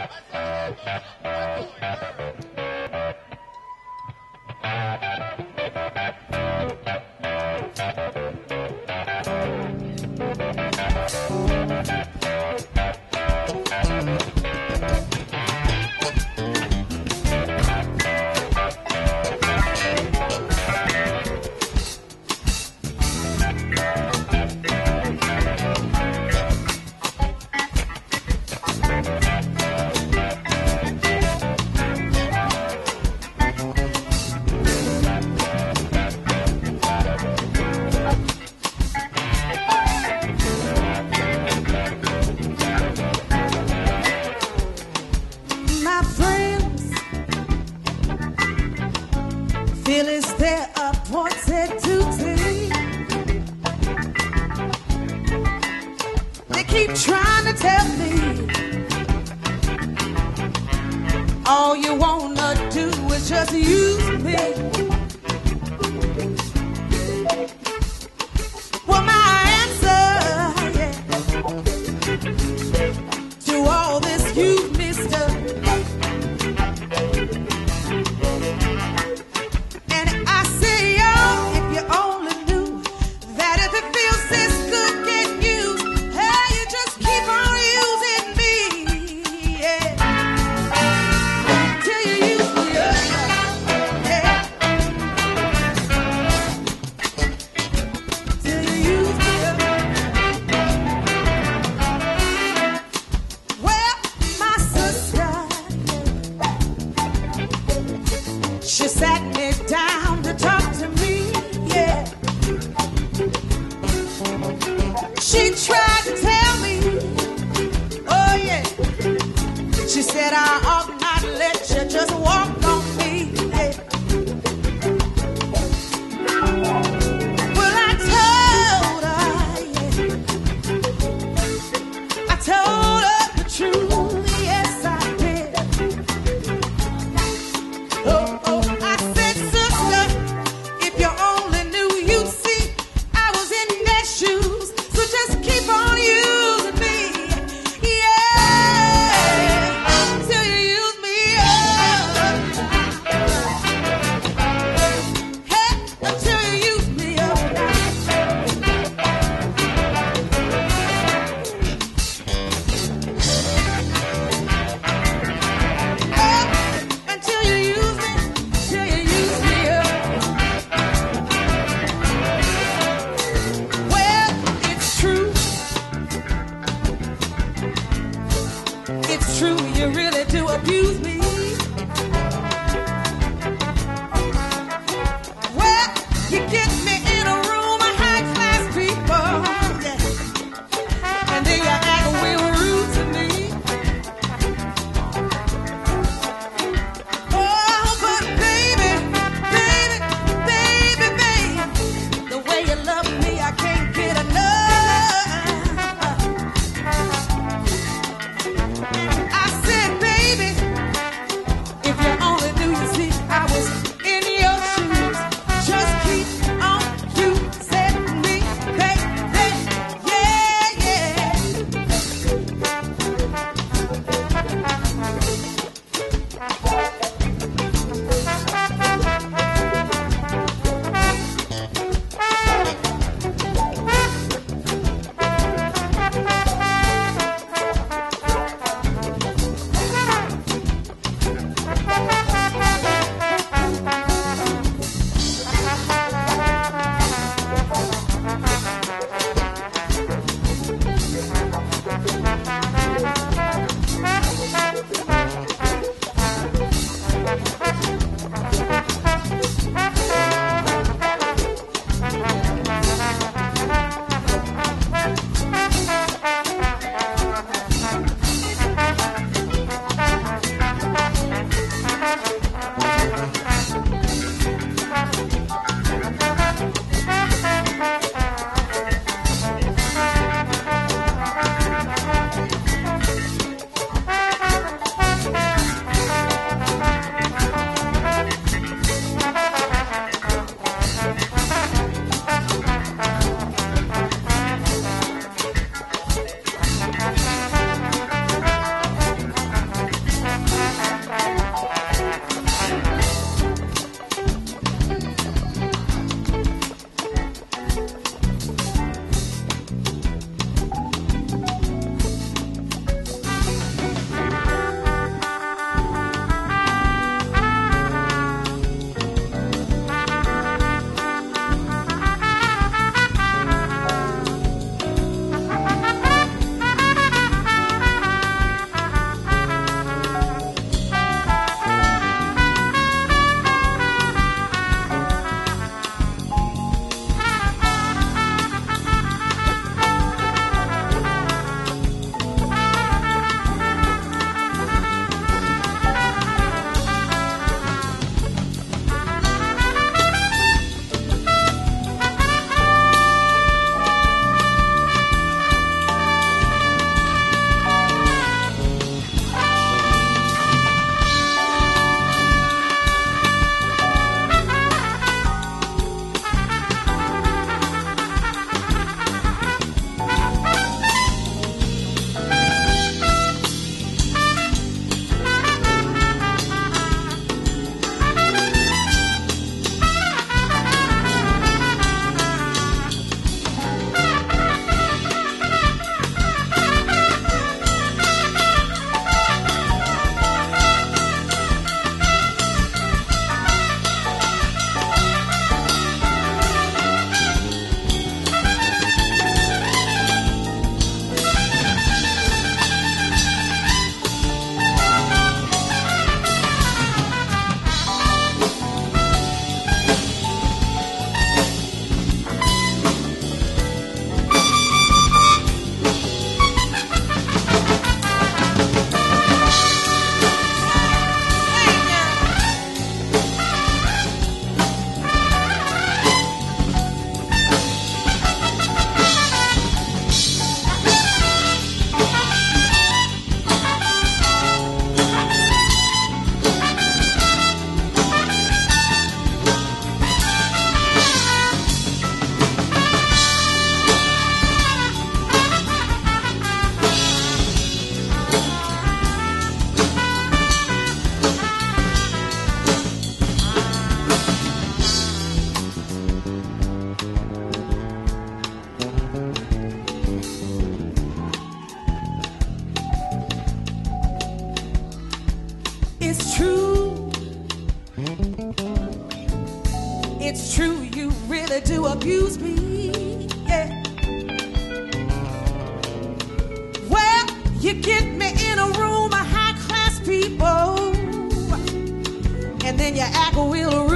I'm sorry. She sat me down abuse me. And then you act real